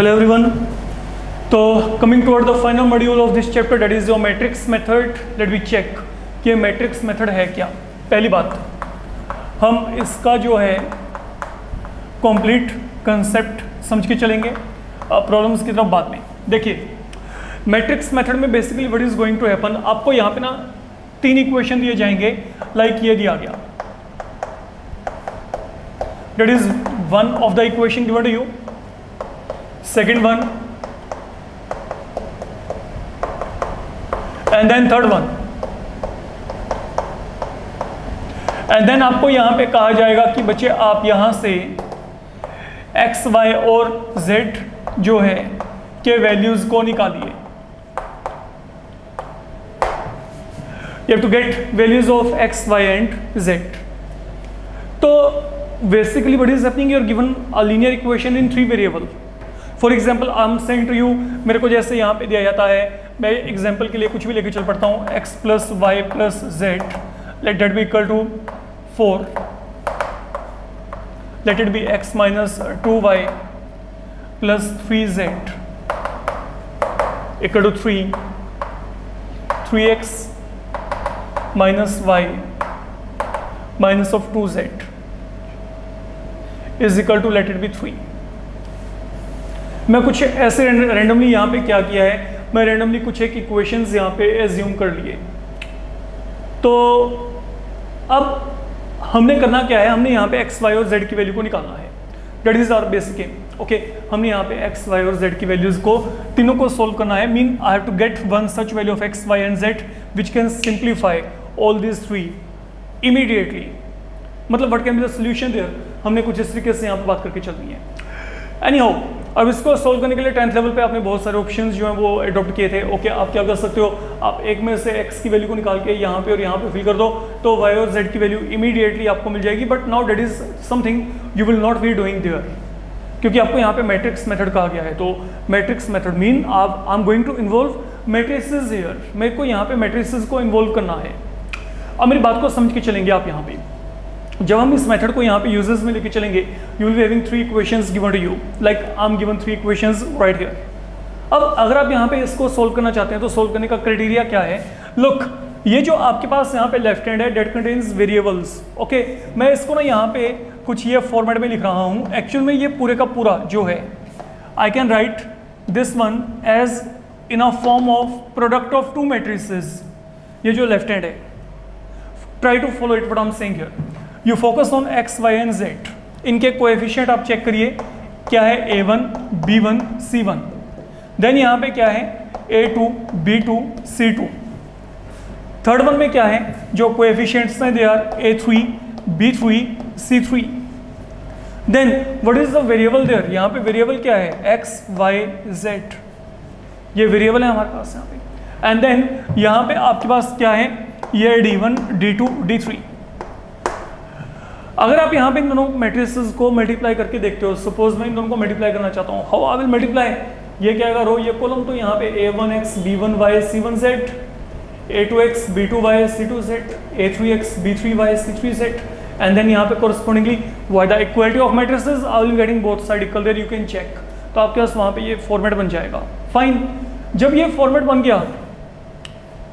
Hello everyone तो coming toward the final module of this chapter that is your matrix method let we check कि matrix method है क्या? पहली बात, हम इसका जो है कंप्लीट कंसेप्ट समझ के चलेंगे। प्रॉब्लम्स की तरफ़ बाद में। देखिए मैट्रिक्स मेथड में basically what is going to happen आपको यहाँ पे ना तीन इक्वेशन दिए जाएँगे। लाइक like ये दिया गया। That is one of the equation डिवर्ड you second one and then third one and then आपको यहाँ पे कहा जाएगा कि बच्चे, आप यहाँ से x, y और z जो है, के वैल्यूज़ को निकालिए। To get values of X Y and Z तो basically what is happening you're given a linear equation in three variables for example am saying to you मेरे को जैसे यहाँ पे दिया जाता है, मैं एग्ज़ाम्पल के लिए कुछ भी लेके चल पड़ता हूँ, x plus Y plus Z let that be equal to four let it be x minus two Y plus three Z equal to three three X minus Y minus of two Z is equal to let it be three मैं कुछ ऐसे randomly यहाँ पे क्या किया है? मैं randomly कुछ एक इक्वेशंस यहाँ पे एज्यूम कर लिए। तो अब हमने करना क्या है? हमने यहाँ पे एक्स वाई और जेड की वैल्यू को निकालना है। That is our basic um okay हमने यहाँ पे एक्स वाई और जेड की वैल्यूज़ को तीनों को सोल्व करना है। Mean I have to get one such value of X Y and Z which can simplify all this three immediately मतलब what can be the solution there हमने कुछ इस तरीके से यहाँ पर बात करके चलनी है। एनी हाउ अब इसको सोल्व करने के लिए टेंथ लेवल पे आपने बहुत सारे ऑप्शंस जो हैं वो अडोप्ट किए थे। ओके आप क्या कर सकते हो? आप एक में से एक्स की वैल्यू को निकाल के यहाँ पे और यहाँ पे फिल कर दो तो वाई और जेड की वैल्यू इमीडिएटली आपको मिल जाएगी। But now that is something you will not be doing there क्योंकि आपको यहाँ पे मैट्रिक्स मेथड कहा गया है। तो मैट्रिक्स मेथड मीन आप I am going to involve matrices here मेरे को यहाँ पे मैट्रिसेस को इन्वॉल्व करना है। अब मेरी बात को समझ के चलेंगे आप यहाँ पे। जब हम इस मेथड को यहाँ पे यूज़र्स में लेके चलेंगे you will having three equations given to you like I am given three equations right here अब अगर आप यहाँ पे इसको सोल्व करना चाहते हैं तो सोल्व करने का क्राइटेरिया क्या है? लुक ये जो आपके पास यहाँ पे लेफ़्ट हैंड है डेट कंटेन्स वेरिएबल्स ओके मैं इसको ना यहाँ पे कुछ ये फॉर्मेट में लिख रहा हूँ. एक्चुअल में ये पूरे का पूरा जो है I can write this one as in a form of product of two matrices ये जो लेफ़्ट हैंड है. Try to follow it what I'm saying here you focus on X Y and Z इनके coefficient आप चेक करिए। क्या है A one B one C one then यहाँ पे क्या है? A two B two C two third one में क्या है? जो कोएफिशिएंट्स हैं they are A three B three C three then what is the variable there यहाँ पे वेरिएबल क्या है? एक्स वाई जेड ये वेरिएबल है हमारे पास यहाँ पे. एंड देन यहाँ पे आपके पास क्या है? ये D one D two D three अगर आप यहाँ पे इन दोनों मैट्रिसेस को मल्टीप्लाई करके देखते हो सपोज़ मैं इन दोनों को मल्टीप्लाई करना चाहता हूँ हाउ आई विल मल्टीप्लाई ये क्या अगर हो ये कॉलम तो यहाँ पे A one X B one Y C one Z A two X B two Y C two Z A three X B three Y C three Z and then यहाँ पे correspondingly by the equality of matrices I will getting both side equal there you can check तो आपके पास वहाँ पे ये format बन जाएगा। Fine जब ये फॉर्मेट बन गया,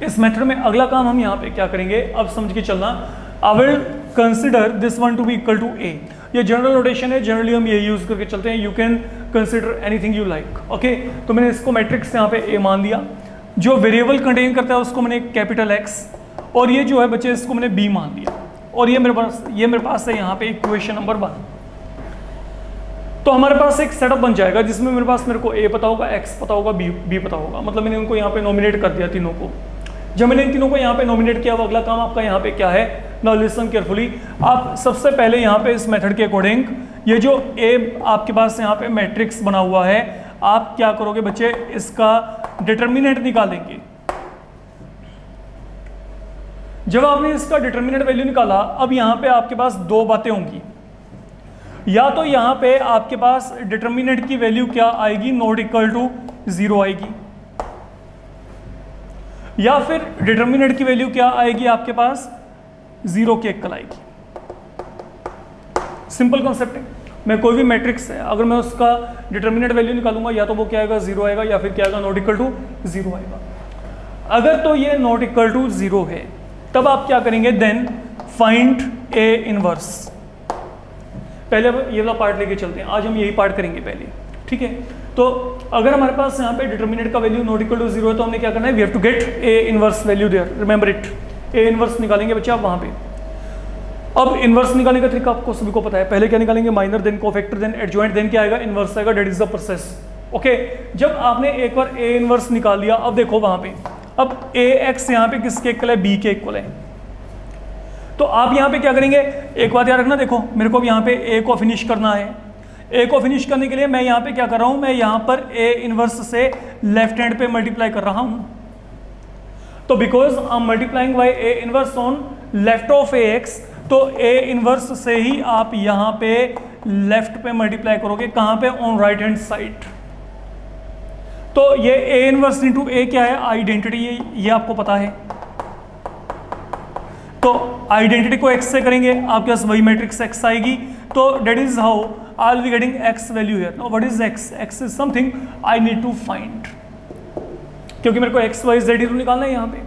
इस मेथड में अगला काम हम यहाँ पे क्या करेंगे? अब समझ के चलना। I will consider this one to be equal to A ये जनरल नोटेशन है जनरली हम ये यूज़ करके चलते हैं। You can consider anything you like okay तो मैंने इसको मैट्रिक्स यहाँ पे ए मान लिया जो वेरिएबल कंटेन करता है, उसको मैंने कैपिटल एक्स और ये जो है बच्चे, इसको मैंने बी मान लिया और ये मेरे पास, ये मेरे पास है यहाँ पे इक्वेशन नंबर वन तो हमारे पास एक सेटअप बन जाएगा जिसमें मेरे पास मेरे को ए पता होगा एक्स पता होगा बी बी पता होगा। मतलब मैंने उनको यहाँ पे नॉमिनेट कर दिया तीनों को। जब मैंने इन तीनों को यहाँ पे नॉमिनेट किया, वो अगला काम आपका यहाँ पे क्या है? नाउ लिसन केयरफुली आप सबसे पहले यहाँ पे इस मेथड के अकॉर्डिंग ये जो ए आपके पास यहाँ पे मैट्रिक्स बना हुआ है, आप क्या करोगे बच्चे? इसका डिटर्मिनेंट निकालेंगे। जब आपने इसका डिटर्मिनेंट वैल्यू निकाला, अब यहाँ पे आपके पास दो बातें होंगी। या तो यहाँ पे आपके पास डिटर्मिनेंट की वैल्यू क्या आएगी? नॉट इक्वल टू ज़ीरो आएगी। या फिर डिटर्मिनेंट की वैल्यू क्या आएगी आपके पास? ज़ीरो के इक्वल आएगी सिंपल कॉन्सेप्ट है। मैं कोई भी मैट्रिक्स है, अगर मैं उसका डिटर्मिनेट वैल्यू निकालूँगा, या तो वो क्या आएगा, ज़ीरो आएगा, या फिर क्या आएगा नॉट इक्वल टू ज़ीरो आएगा। अगर तो ये नॉट इक्वल टू ज़ीरो है, तब आप क्या करेंगे? देन फाइंड ए इनवर्स पहले ये वाला पार्ट लेके चलते हैं। आज हम यही पार्ट करेंगे पहले। ठीक है? तो अगर हमारे पास यहाँ पे डिटर्मिनेट का value not equal to zero है तो हमने क्या करना है? We have to get A inverse value there remember it A inverse निकालेंगे बच्चे आप वहाँ पे। अब इनवर्स निकालने का तरीका आपको सभी को पता है। पहले क्या निकालेंगे? Minor then cofactor then adjoint then क्या आएगा? इनवर्स आएगा। That is the process okay जब आपने एक बार ए इनवर्स निकाल लिया, अब देखो वहाँ पे। अब ए एक्स यहाँ पे किसके इक्वल है? बी के इक्वल है। तो आप यहाँ पे क्या करेंगे? एक बात याद रखना, देखो, मेरे को अब यहाँ पे ए को फिनिश करना है। ए को फिनिश करने के लिए मैं यहाँ पे क्या कर रहा हूँ? मैं यहाँ पर ए इनवर्स से लेफ़्ट हैंड पे मल्टीप्लाई कर रहा हूँ। तो because I am multiplying by A inverse on left of A X तो ए इनवर्स से ही आप यहाँ पे लेफ़्ट पे मल्टीप्लाई करोगे कहाँ पे? ऑन राइट हैंड साइड तो ये ए इनवर्स इंटू ए क्या है? आइडेंटिटी ये, ये आपको पता है। तो आइडेंटिटी को एक्स से करेंगे आपके पास वही मैट्रिक्स एक्स आएगी। तो that is how I will be getting X value here no what is X X is something I need to find क्योंकि मेरे को एक्स वाई जेड ही तो निकालना है यहाँ पे।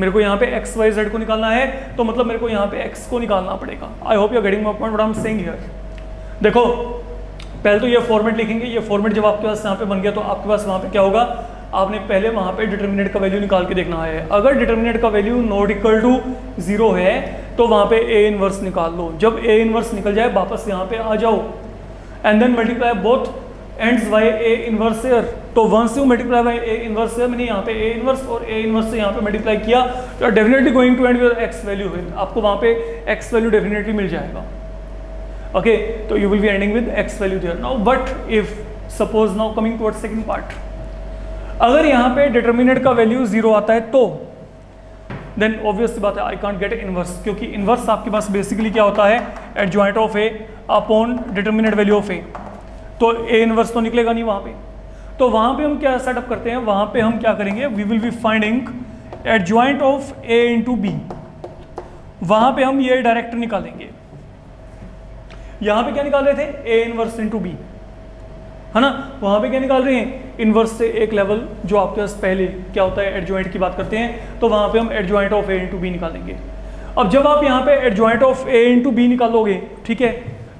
मेरे को यहाँ पे एक्स वाई जेड को निकालना है तो मतलब मेरे को यहाँ पे एक्स को निकालना पड़ेगा। I hope you getting my point I am saying here देखो, पहले तो ये फॉर्मेट लिखेंगे, ये फॉर्मेट जब आपके पास यहाँ पे बन गया तो आपके पास वहाँ पे क्या होगा? आपने पहले वहाँ पे डिटर्मिनेट का वैल्यू निकाल के देखना है। अगर डिटर्मिनेट का value not equal to zero है तो वहाँ पे ए इनवर्स निकाल लो। जब ए इनवर्स निकल जाए, वापस यहाँ पे आ जाओ। And then multiply both ends by A inverse here तो once you multiply by A inverse here मैंने यहाँ पे ए इनवर्स और ए इनवर्स से यहाँ पे मल्टीप्लाई किया तो definitely going to end with X value आपको वहाँ पे एक्स वैल्यू डेफिनेटली मिल जाएगा। ओके तो you will be ending with X value there now but if suppose now coming towards second part अगर यहाँ पे डिटर्मिनेट का वैल्यू ज़ीरो आता है तो देन ऑब्वियस बात है आई कॉन्ट गेट इनवर्स क्योंकि इनवर्स आपके पास बेसिकली क्या होता है adjoint of A upon determinant value of A तो ए इनवर्स तो निकलेगा नहीं वहाँ पे। तो वहाँ पे हम क्या सेटअप करते हैं? वहाँ पे हम क्या करेंगे? We will be finding adjoint of A into B वहाँ पे हम ये डायरेक्ट निकालेंगे। यहाँ पे क्या निकाल रहे थे? ए इनवर्स इंटू बी है ना? वहाँ पे क्या निकाल रहे हैं? इनवर्स से एक लेवल जो आपके पास पहले क्या होता है? एडजॉइंट की बात करते हैं। तो वहाँ पे हम adjoint of A into B निकालेंगे। अब जब आप यहाँ पे adjoint of A into B निकालोगे, ठीक है?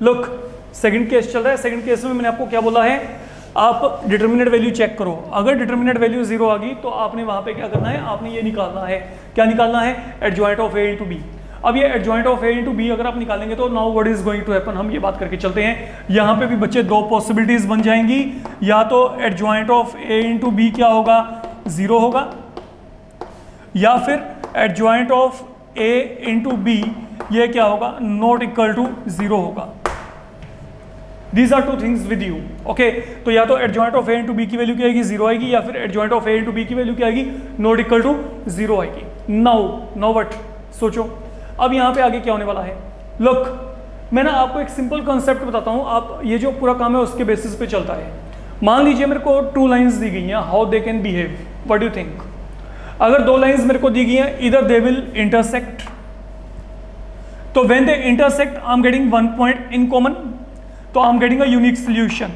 लुक सेकंड केस चल रहा है। सेकंड केस में मैंने आपको क्या बोला है? आप डिटर्मिनेट वैल्यू चेक करो। अगर डिटर्मिनेट वैल्यू ज़ीरो आ गई तो आपने वहाँ पे क्या करना है? आपने ये निकालना है। क्या निकालना है? Adjoint of A into B अब ये adjoint of A into B अगर आप निकालेंगे तो now what is going to happen हम ये बात करके चलते हैं। यहाँ पे भी बच्चे दो पॉसिबिलिटीज बन जाएँगी। या तो adjoint of A into B क्या होगा? ज़ीरो होगा। या फिर adjoint of A into B ये क्या होगा? नॉट इक्वल टू ज़ीरो होगा। These are two things with you okay तो या तो adjoint of A into B की वैल्यू क्या आएगी? ज़ीरो आएगी या फिर adjoint of A into B की वैल्यू क्या आएगी? नॉट इक्वल टू ज़ीरो आएगी. नाउ नाउ वट सोचो. अब यहाँ पे आगे क्या होने वाला है? लुक मैं ना आपको एक सिंपल कॉन्सेप्ट बताता हूँ। आप, ये जो पूरा काम है उसके बेसिस पे चलता है। मान लीजिए मेरे को टू लाइंस दी गई हैं how they can behave what you think अगर दो लाइंस मेरे को दी गई हैं इधर दे विल इंटरसेक्ट तो when they intersect I am getting one point in common तो I am getting a unique solution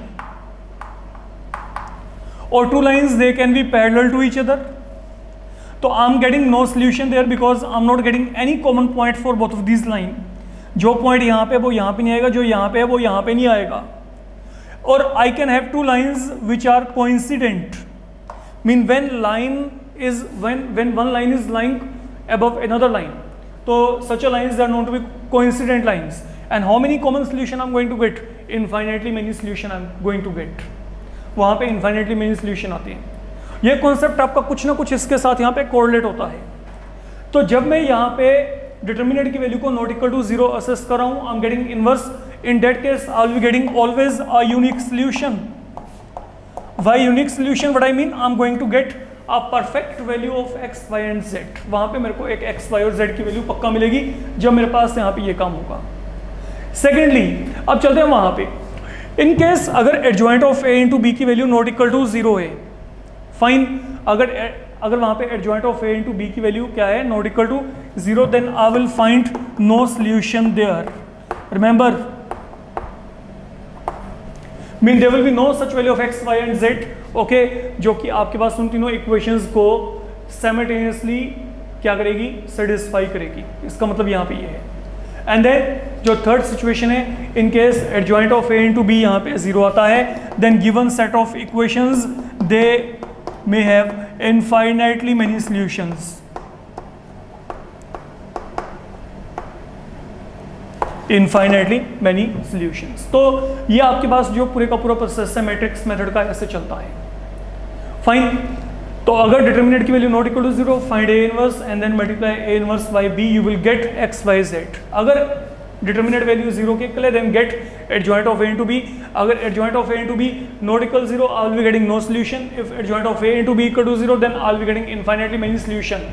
और two lines they can be parallel to each other तो I am getting no solution there because I am not getting any common point for both of this line जो point यहाँ पे वो यहाँ पे नहीं आएगा, जो यहाँ पे है, वो यहाँ पे नहीं आएगा. और I can have two lines which are coincident mean when line is when when one line is lying above another line. so such a lines are known to be coincident lines. And how many common solution i'm going to get? Infinitely many solution i'm going to get. वहाँ पे infinitely many solution आते हैं। ये concept आपका कुछ ना कुछ इसके साथ यहाँ पे कोरिलेट होता है। तो जब मैं यहाँ पे डिटर्मिनेट की वैल्यू को not equal to zero assess कर रहा हूँ I am getting inverse in that case I will getting always a unique solution why unique solution what I mean I am going to get a perfect value of x y and z वहाँ पे मेरे को एक x Y और Z की value पक्का मिलेगी जब मेरे पास यहाँ पे ये काम होगा। सेकेंडली अब चलते हैं वहाँ पे। इन केस अगर adjoint of A into B की value not equal to zero है फाइन अगर अगर वहाँ पे adjoint of A into B की वैल्यू क्या है not equal to zero then I will find no solution there remember mean there will be no such value of x y and z okay जो कि आपके पास उन तीनों equations को सेमेटेनियसली क्या करेगी सेटिस्फाई करेगी। इसका मतलब यहाँ पे ये है। एंड देन जो थर्ड सिचुएशन है in case adjoint of A to B यहाँ पे ज़ीरो आता है then given set of equations they may have infinitely many solutions infinitely many solutions तो ये आपके पास जो पूरे का पूरा प्रोसेस है मैट्रिक्स मेथड का, ऐसे चलता है। फाइन तो अगर डिटर्मिनेट की value not equal to zero find A inverse and then multiply A inverse by B you will get x y z अगर डिटर्मिनेट वैल्यू ज़ीरो के है then get adjoint of A into B अगर adjoint of A into B not equal zero I will be getting no solution if adjoint of A into B equal to zero then I will be getting infinitely many solution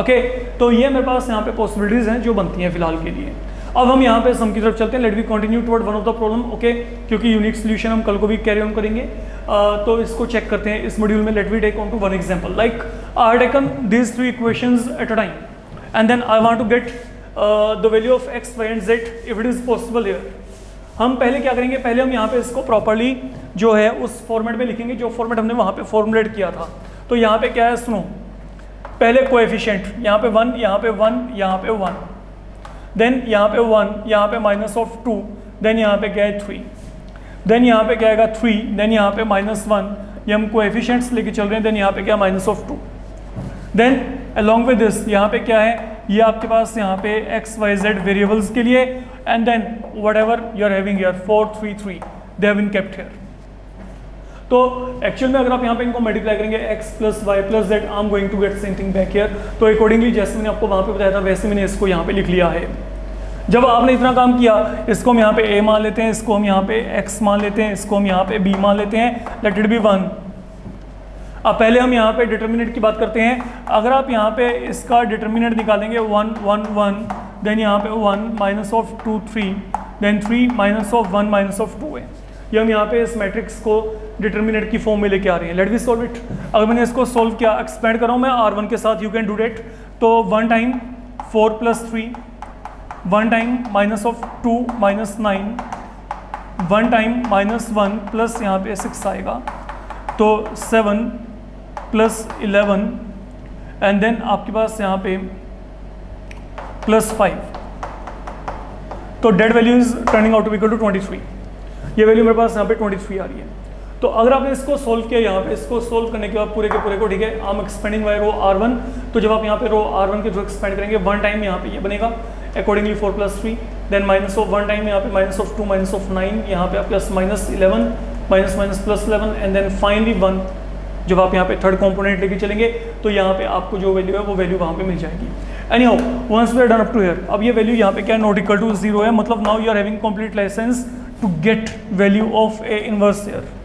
okay तो ये मेरे पास यहाँ पे possibilities हैं जो बनती हैं फ़िलहाल के लिए। अब हम यहाँ पे सम की तरफ़ चलते हैं। Let we continue toward one of the problem okay क्योंकि यूनिक सोल्यूशन हम कल को भी कैरी ऑन करेंगे। uh, तो इसको चेक करते हैं इस मॉड्यूल में। Let we take on to one example like I taken this three equation at a time and then I want to get the value of x y and z if it is possible here हम पहले क्या करेंगे? पहले हम यहाँ पे इसको properly जो है उस फॉर्मेट में लिखेंगे। जो फॉर्मेट हमने वहाँ पे फॉर्मुलेट किया था। तो यहाँ पे क्या है सुनो। पहले कोएफिशिएंट यहाँ पे वन यहाँ पे वन यहाँ पे वन देन यहाँ पे वन यहाँ पे माइनस ऑफ़ टू देन यहाँ पे क्या है थ्री देन यहाँ पे क्या थ्री देन यहाँ पे माइनस वन ये हम कोएफिशिएंट्स लेके चल रहे हैं देन यहाँ पे क्या minus of two then along with this यहाँ पे क्या है? ये आपके पास यहाँ पे एक्स वाई जेड वेरिएबल्स के लिए and then whatever you are having your four three three they have been kept here तो एक्चुअल में अगर आप यहाँ पे इनको मल्टीप्लाई करेंगे, x plus y plus z I am going to get same thing back here तो accordingly जैसे मैंने आपको वहाँ पे बताया था, वैसे मैंने इसको यहाँ पे लिख लिया है। जब आपने इतना काम किया, इसको हम यहाँ पे a मान लेते हैं, इसको हम यहाँ पे x मान लेते हैं, इसको हम यहाँ पे b मान लेते हैं लेट इट बी वन अब पहले हम यहाँ पे डिटर्मिनेट की बात करते हैं। अगर आप यहाँ पे इसका डिटर्मिनेट निकालेंगे वन वन वन देन यहाँ पे one minus of two three then three minus of one minus of two है। ये हम यहाँ पे इस मैट्रिक्स को डिटर्मिनेट की फॉर्म में लेके आ रही है। लेट वी सॉल्व इट अगर मैंने इसको सॉल्व किया एक्सपेंड कर रहा हूँ मैं आर वन के साथ यू कैन डू डेट तो one time four plus three one time minus of two minus nine one time minus one plus यहाँ पे सिक्स आएगा। तो seven plus eleven and then आपके पास यहाँ पे प्लस फाइव तो that value is turning out to equal to twenty three ये वैल्यू मेरे पास यहाँ पे 23 आ रही है। तो अगर आपने इसको सोल्व किया यहाँ पे, इसको सोल्व करने के बाद पूरे के पूरे को, ठीक है आम expanding by row R one तो जब आप यहाँ पे रो आर वन के थ्रू एक्सपेंड करेंगे वन टाइम यहाँ पे ये बनेगा accordingly four plus three then minus of one time यहाँ पे minus of two minus of nine यहाँ पे plus minus eleven minus minus plus eleven and then finally one जब आप यहाँ पे थर्ड कॉम्पोनेंट लेके चलेंगे तो यहाँ पे आपको जो वैल्यू है, वो वैल्यू वहाँ पे मिल जाएगी। Anyhow once we done up to here अब ये वैल्यू यहाँ पे क्या नॉट इक्वल टू ज़ीरो है मतलब now you are having complete licence to get value of A inverse here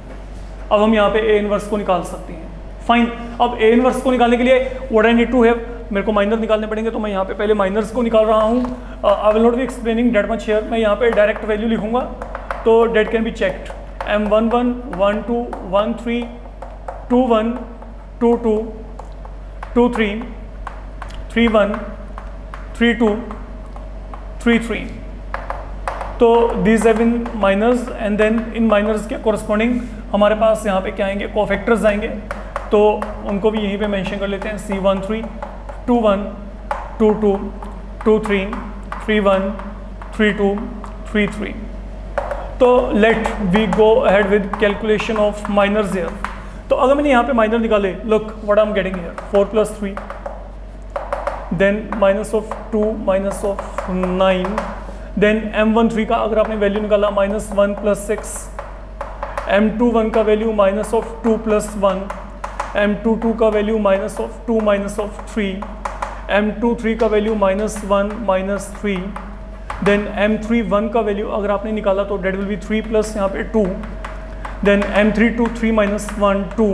अब हम यहाँ पे ए इनवर्स को निकाल सकते हैं। फाइन अब ए इनवर्स को निकालने के लिए what I need to have मेरे को माइनर निकालने पड़ेंगे तो मैं यहाँ पे पहले माइनर्स को निकाल रहा हूँ। I will not be explaining that much here मैं यहाँ पे डायरेक्ट वैल्यू लिखूँगा तो that can be checked M one one one two one three two one two two two three three one three two three three तो these have in minors and then in minors के corresponding हमारे पास यहाँ पे क्या आएँगे? Cofactors आएँगे। तो उनको भी यहीं पे मेंशन कर लेते हैं। C one three two one two two two three three one three two three three तो let we go ahead with calculation of minors here तो अगर मैंने यहाँ पे माइनर निकाले look what I am getting here four plus three then minus of two minus of nine then M one three का अगर आपने वैल्यू निकाला minus one plus six M two one का value minus of two plus one M two two का value minus of two minus of three M two three का value minus one minus three then M three one का value अगर आपने निकाला तो that will be three plus यहाँ पे two then M three two three minus one two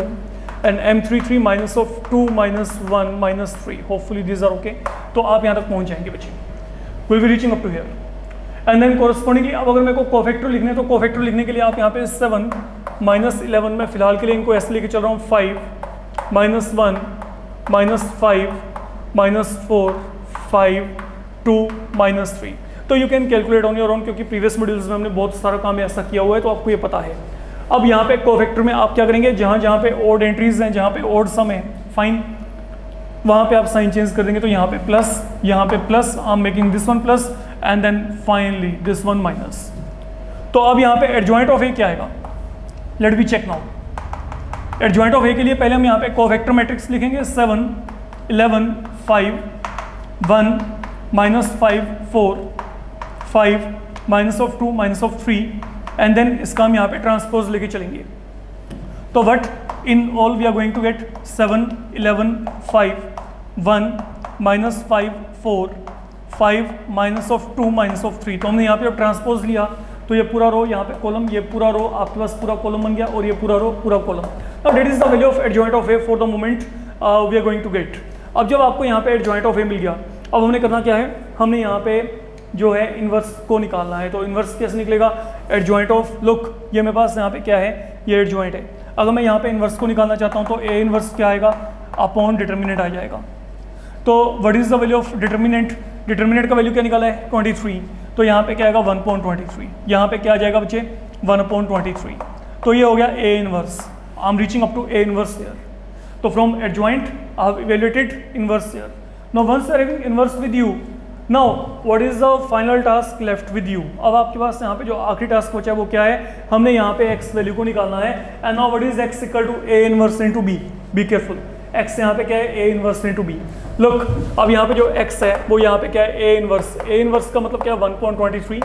and M three three minus of two minus one minus three hopefully this are okay तो आप यहाँ तक पहुँच जाएँगे बच्चे. Will be reaching up to here and then correspondingly अब अगर मेरे को कोफेक्टर लिखने तो कोफेक्टर लिखने के लिए आप यहाँ पे सेवन माइनस इलेवन में फ़िलहाल के लिए इनको ऐसे लेके चल रहा हूँ five minus one minus five minus four five two minus three तो you can calculate on your own क्योंकि प्रीवियस मॉड्यूल्स में हमने बहुत सारा काम ऐसा किया हुआ है तो आपको ये पता है। अब यहाँ पे कोफैक्टर में आप क्या करेंगे? जहाँ जहाँ पे ओड एंट्रीज हैं, जहाँ पे ओड सम है फाइन वहाँ पे आप साइन चेंज कर देंगे तो यहाँ पे प्लस यहाँ पे plus I am making this one plus and then finally this one minus तो अब यहाँ पे एडजॉइंट ऑफ़ ए क्या आएगा? Let be check now adjoint of A के लिए पहले हम यहाँ पे कोवेक्टर मैट्रिक्स लिखेंगे seven eleven five one minus five four five minus of two minus of three and then इसका हम यहाँ पे ट्रांसपोज लेके चलेंगे. तो what in all we are going to get seven eleven five one minus five four five minus of two minus of three तो हमने यहाँ पे अब ट्रांसपोज लिया। तो ये पूरा रो यहाँ पे कॉलम ये पूरा रो आपके पास पूरा कॉलम बन गया और ये पूरा रो पूरा कॉलम अब that is the value of adjoint of A for the moment we are going to get अब जब आपको यहाँ पे एडजॉइंट ऑफ़ ए मिल गया, अब हमने करना क्या है? हमने यहाँ पे जो है इन्वर्स को निकालना है। तो इन्वर्स कैसे निकलेगा? एडजॉइंट ऑफ़ लुक ये मेरे पास यहाँ पे क्या है? ये एडजॉइंट है। अगर मैं यहाँ पे इन्वर्स को निकालना चाहता हूँ तो ए इन्वर्स क्या आएगा? अपॉन डिटर्मिनेंट आ जाएगा। तो what is the value of determinant determinant का वैल्यू क्या निकाला है? ट्वेंटी थ्री तो यहाँ पे क्या आएगा? वन पॉइंट ट्वेंटी थ्री यहाँ पे क्या आ जाएगा बच्चे? वन पॉइंट ट्वेंटी थ्री तो ये हो गया A inverse I am reaching up to A inverse here तो from adjoint I have evaluated inverse here no once arriving inverse with you now what is the final task left with you अब आपके पास यहाँ पे जो आखिरी task बचा है, वो क्या है? हमने यहाँ पे एक्स वैल्यू को निकालना है. And now what is x equal to A inverse into B be careful x यहाँ पे क्या है? A inverse into B look अब यहाँ पे जो एक्स है, वो यहाँ पे क्या है? ए इनवर्स ए इनवर्स का मतलब क्या? है one point twenty three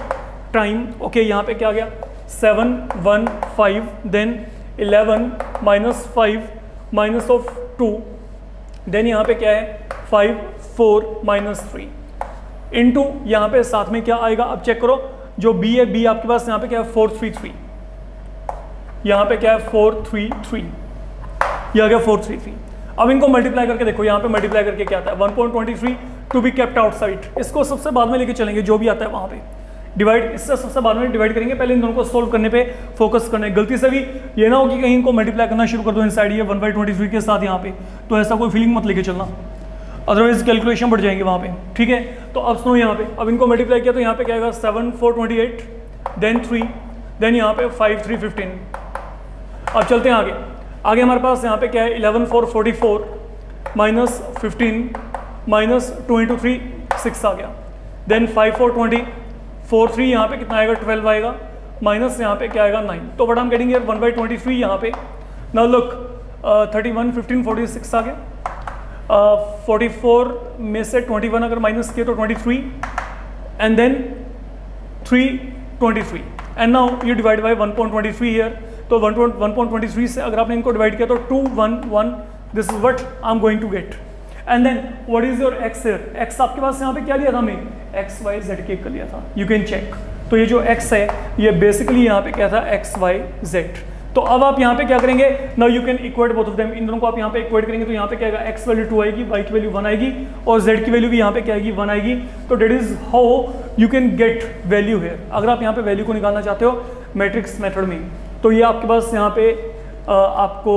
time okay यहाँ पे क्या गया? Seven one five then eleven minus five minus of two then यहाँ पे क्या है? Five four minus three into यहाँ पे साथ में क्या आएगा? अब चेक करो, जो बी है बी आपके पास यहाँ पे क्या है? फोर थ्री थ्री यहाँ पे क्या है? फोर थ्री थ्री यह आ गया फोर थ्री थ्री अब इनको मल्टीप्लाई करके देखो, यहाँ पे मल्टीप्लाई करके क्या आता है? One point twenty three to be kept outside इसको सबसे बाद में लेके चलेंगे, जो भी आता है वहाँ पे। डिवाइड इससे सबसे बाद में डिवाइड करेंगे, पहले इन दोनों को सोल्व करने पे फोकस करने गलती से भी ये ना हो कि कहीं इनको मल्टीप्लाई करना शुरू कर दो इन साइड ये वन बाई ट्वेंटी थ्री के साथ यहाँ पे। तो ऐसा कोई फीलिंग मत लेके चलना। अदरवाइज़ कैलकुलेशन बढ़ जाएँगे वहाँ पे, ठीक है? तो अब सुनो यहाँ पे। अब इनको मल्टीप्लाई किया तो यहाँ पे क्या आएगा? Seven four twenty eight then three then यहाँ पे फाइव थ्री फिफ्टीन अब चलते हैं आगे। आगे हमारे पास यहाँ पे क्या है? Eleven four forty four, minus fifteen, minus two three, six आ गया। Then five four twenty four three यहाँ पे कितना आएगा? ट्वेल्व आएगा। माइनस यहाँ पे क्या आएगा? नाइन तो बट हम getting one by twenty three यहाँ पे। ना look thirty one fifteen forty six आ गया। फोर्टी फोर में से ट्वेंटी वन अगर माइनस किए तो twenty three and then three twenty three and now you divide by one point twenty three here तो one one point twenty three से अगर आपने इनको डिवाइड किया तो two one one this is what I am going to get and then what is your x here x आपके पास यहाँ पे क्या लिया था हमें एक्स वाई जेड के लिया था. यू कैन चेक तो ये जो एक्स है, ये बेसिकली यहाँ पे क्या था? एक्स वाई जेड तो अब आप यहाँ पे क्या करेंगे? Now you can equate both of them इन दोनों को आप यहाँ पे इक्वेट करेंगे तो यहाँ पे क्या आएगा? एक्स वैल्यू टू आएगी वाई की वैल्यू वन आएगी, और जेड की वैल्यू भी यहाँ पे क्या आएगी? वन आएगी. तो that is how you can get value है अगर आप यहाँ पे वैल्यू को निकालना चाहते हो मैट्रिक्स मेथड में. तो ये आपके पास यहाँ पे आपको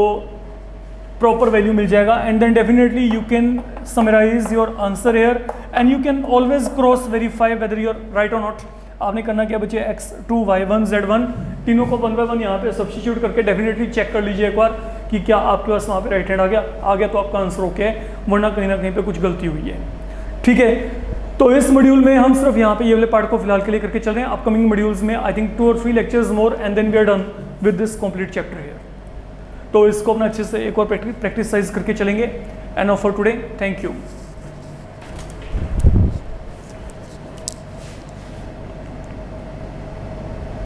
प्रॉपर वैल्यू मिल जाएगा। And then definitely you can summarise your answer here and you can always cross verify whether you're right or not आपने करना क्या बच्चे? X two y one z one तीनों को वन बाय वन यहाँ पे सब्सिट्यूट करके डेफिनेटली चेक कर लीजिए एक बार कि क्या आपके पास वहाँ पे राइट हैंड आ गया। आ गया तो आपका आंसर ओके है, वरना कहीं ना कहीं पे कुछ गलती हुई है। ठीक है? तो इस मॉड्यूल में हम सिर्फ़ यहाँ पे ये वाले पार्ट को फ़िलहाल के लिए करके चल रहे हैं। अपकमिंग मॉड्यूल्स में I think two or three lectures more and then we are done with this complete chapter here तो इसको अपना अच्छे से एक और प्रैक्टिस साइज़ करके चलेंगे. End of for today thank you